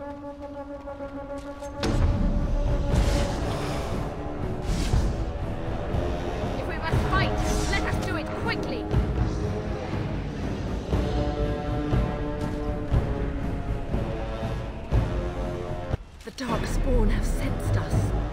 If we must fight, let us do it quickly. The darkspawn have sensed us.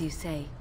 you say.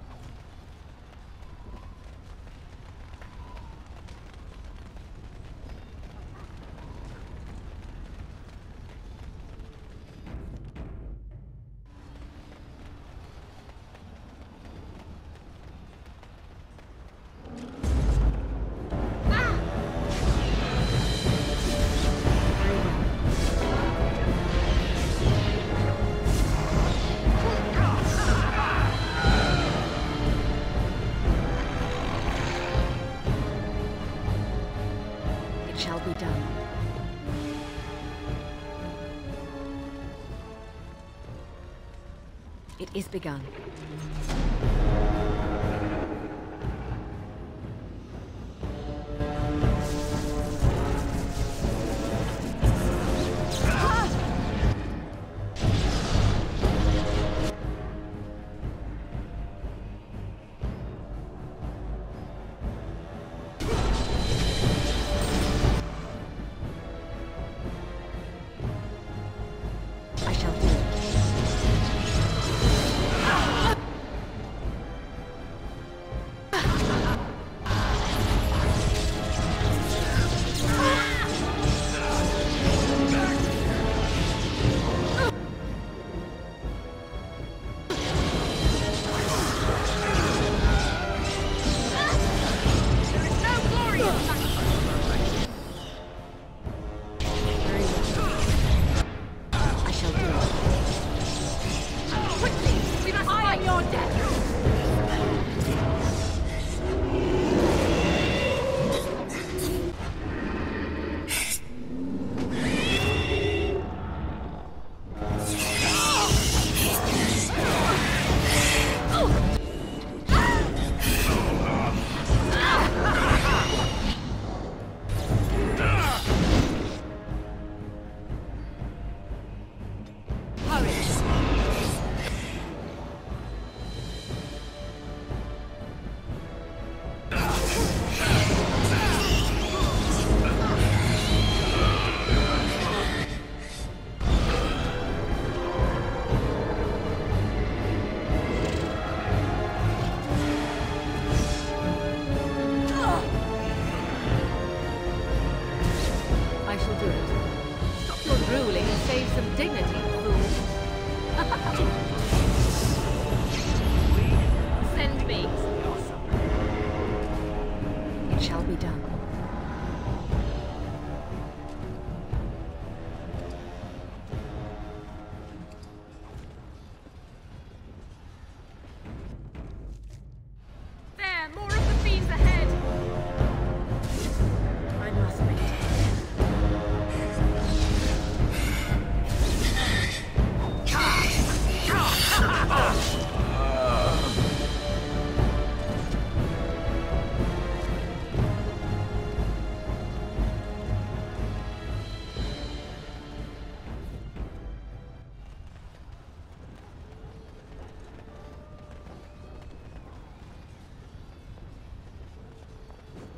It is begun.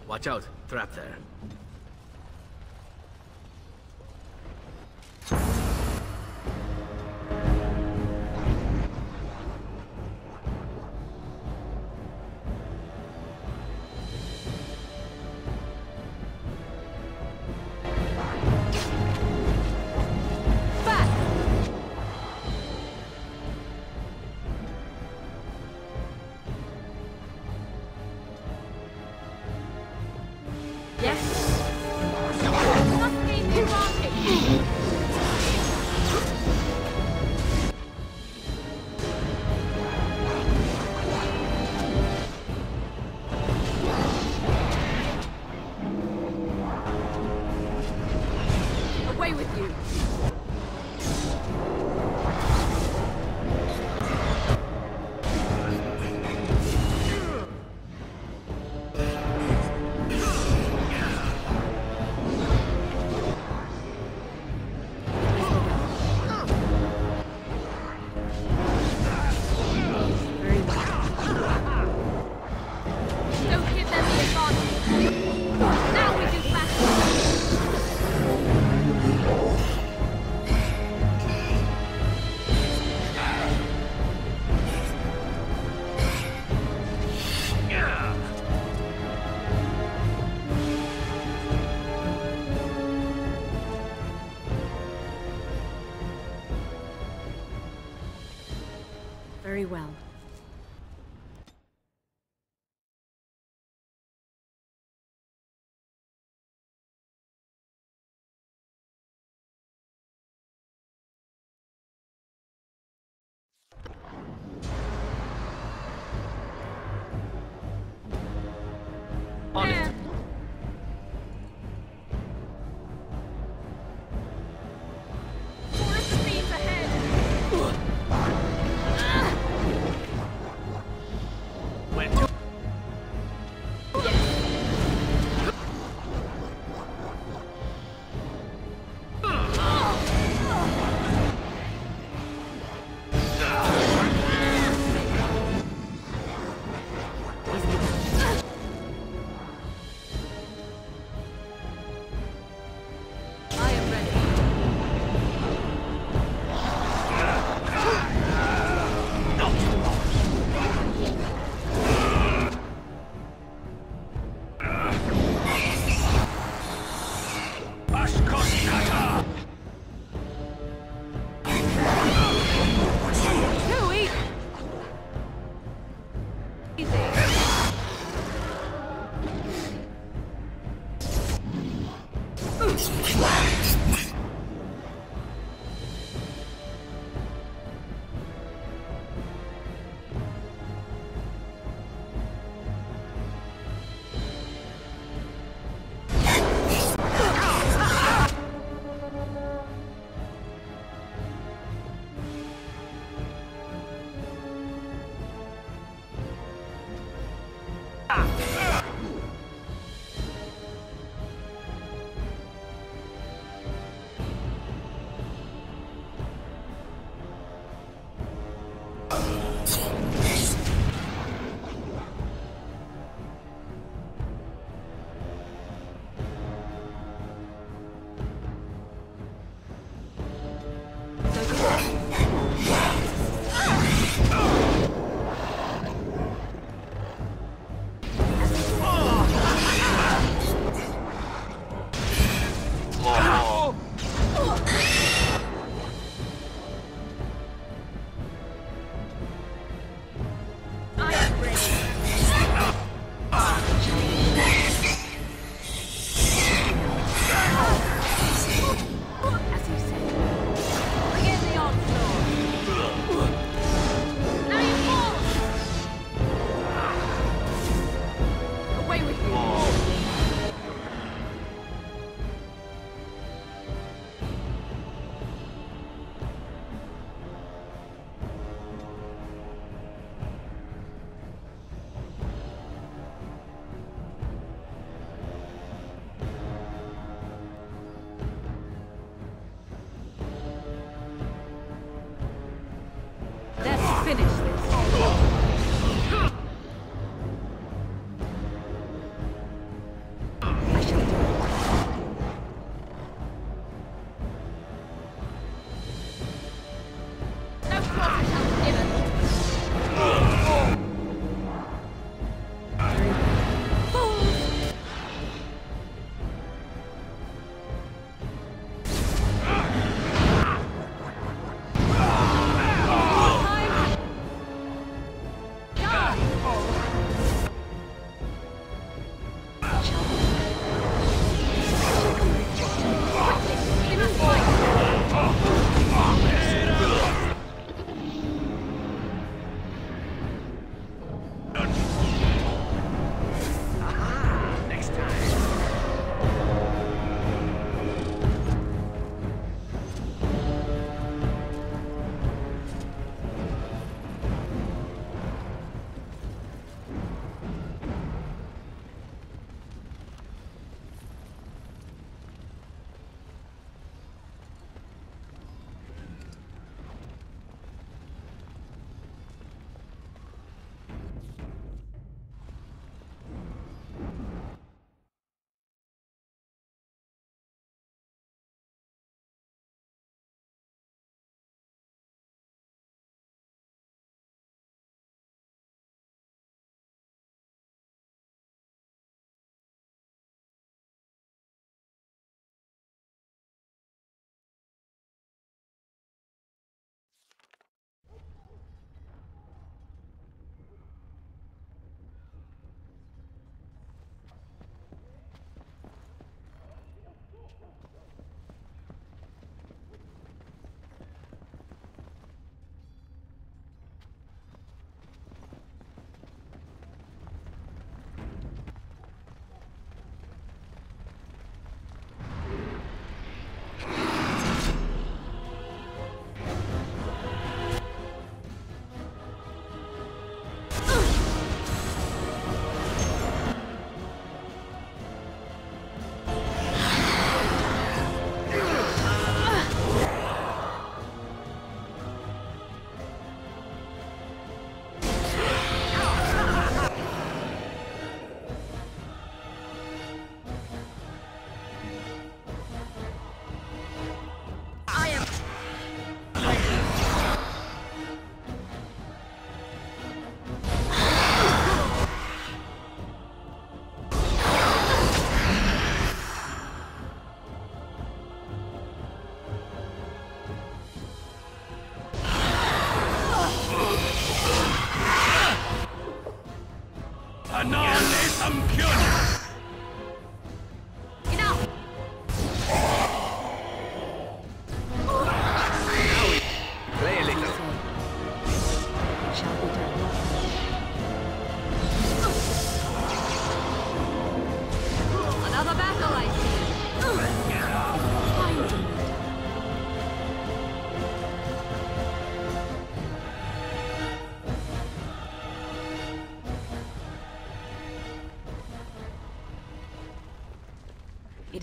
Watch out. Trap there.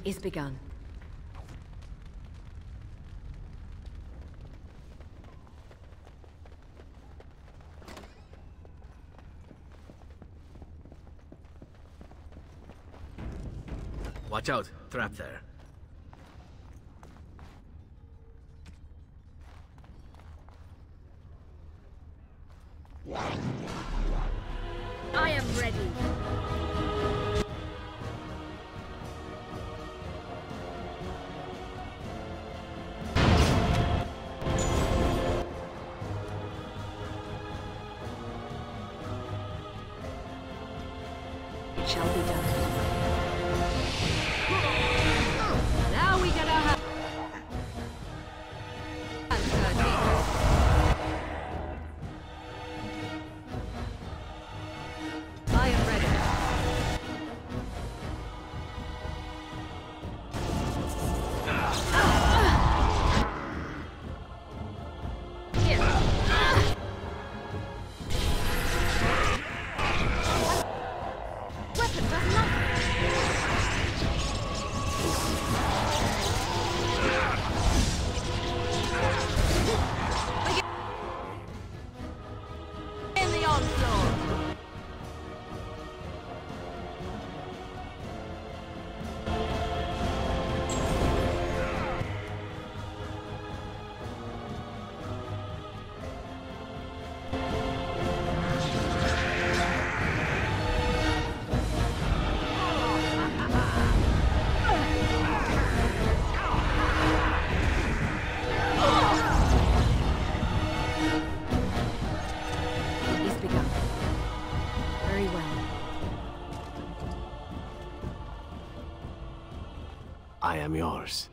Is begun. Watch out. Trap there. I am ready. Am yours.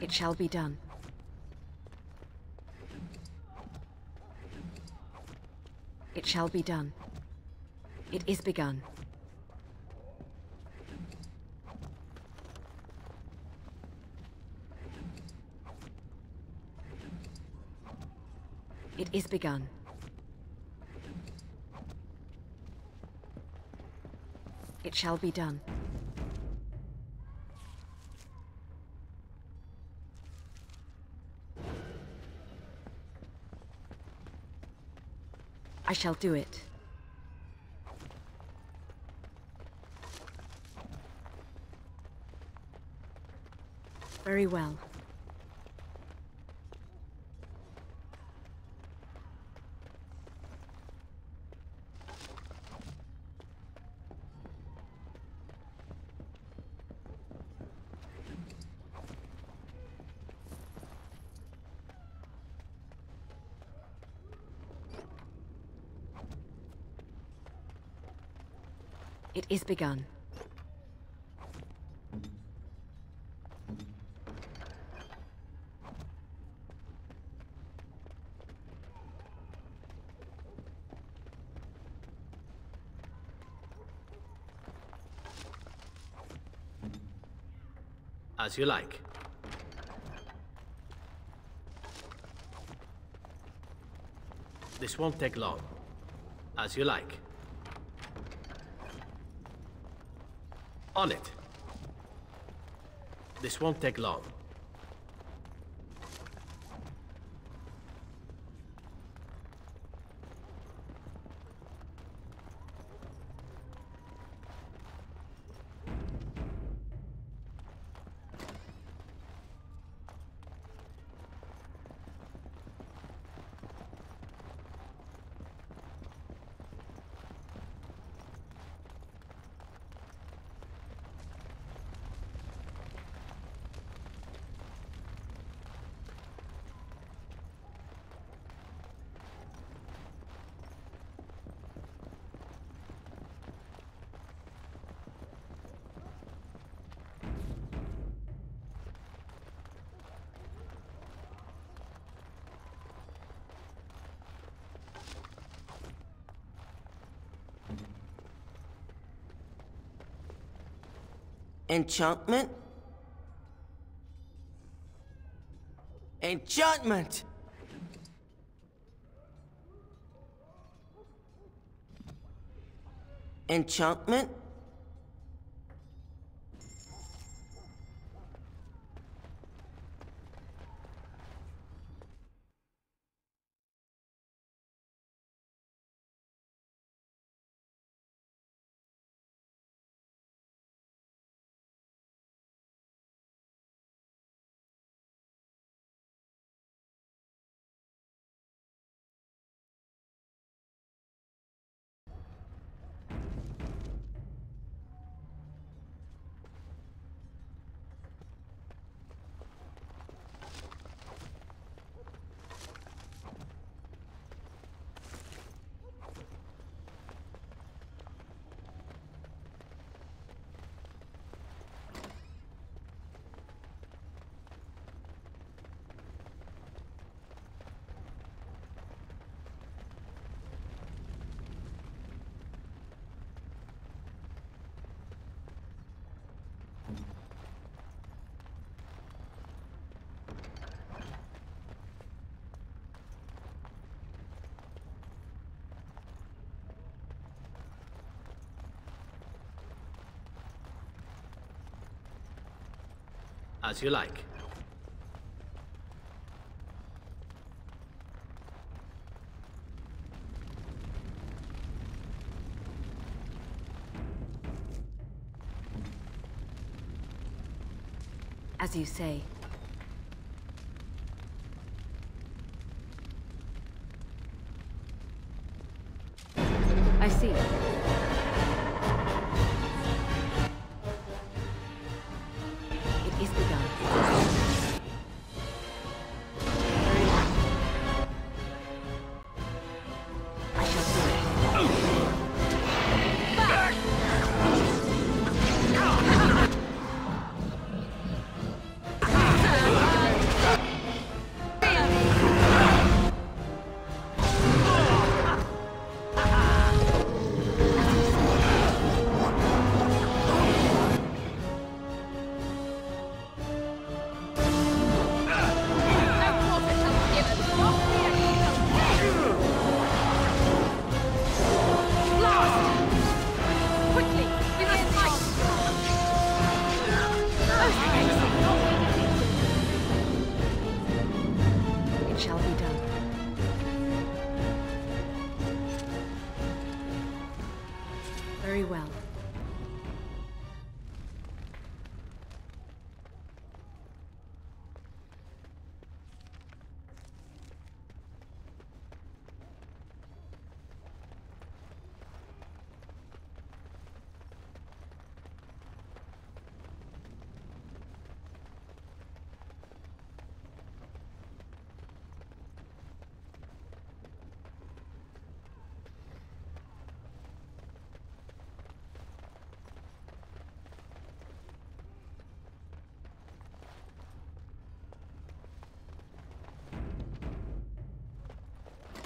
It shall be done. It shall be done. It is begun. It is begun. It shall be done. I shall do it. Very well. It is begun. As you like. This won't take long. As you like. On it. This won't take long. Enchantment? Enchantment! Enchantment? As you like. As you say.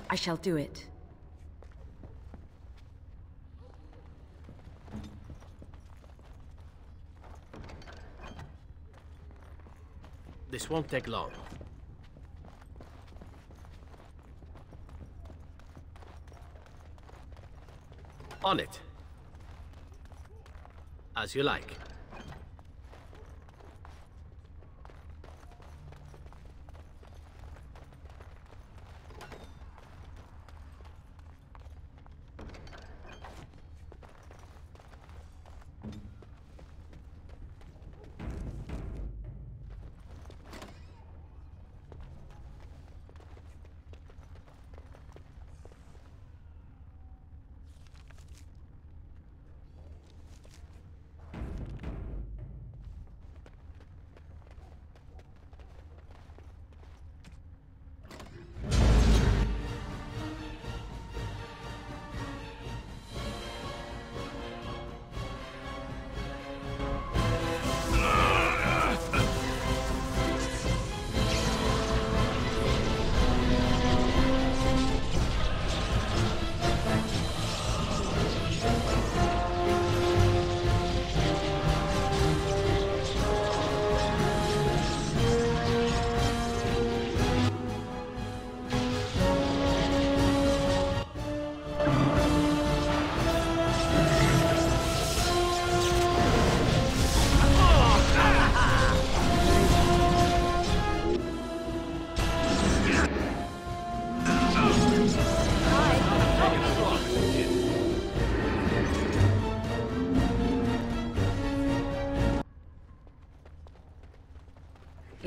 I shall do it. This won't take long. On it. As you like.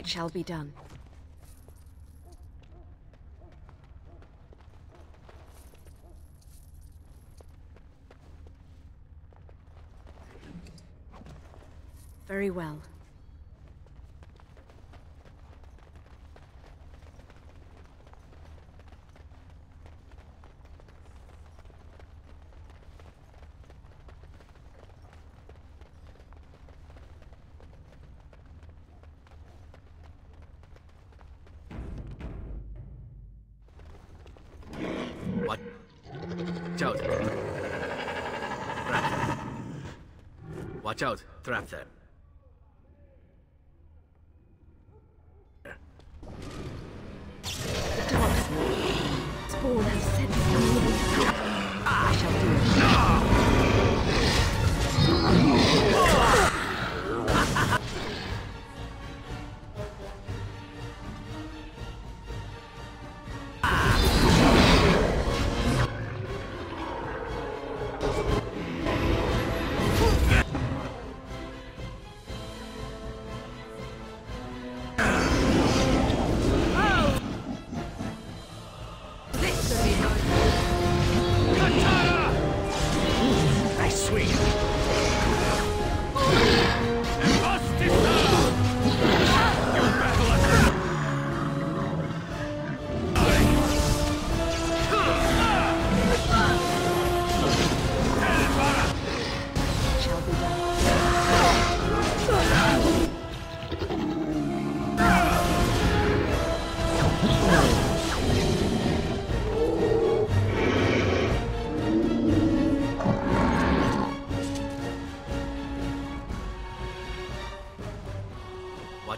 Shall be done. Very well. Watch out. Trap there.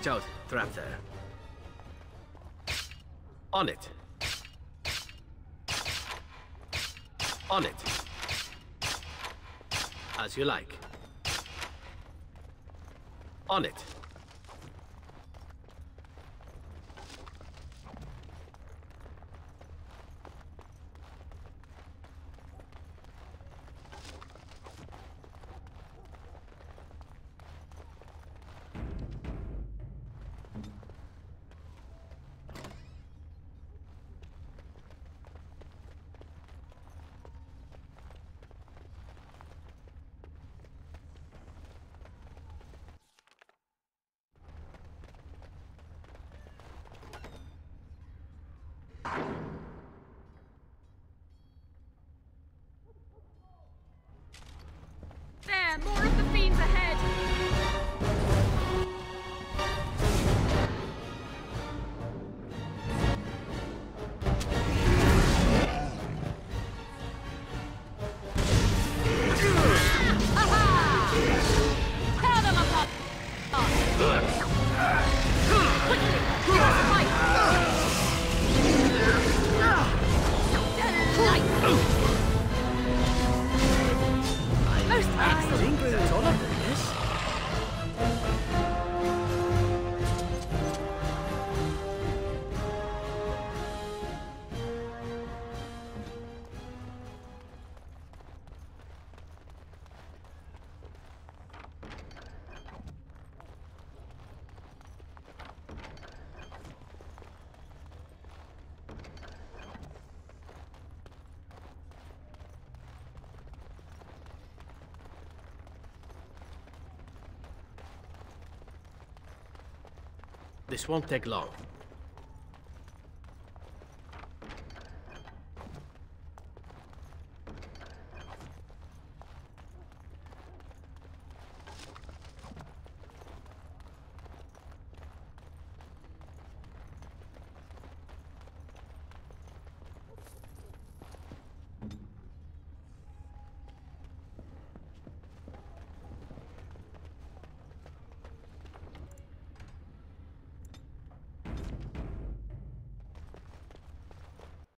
Watch out. Trap there. On it. On it. As you like. On it. This won't take long.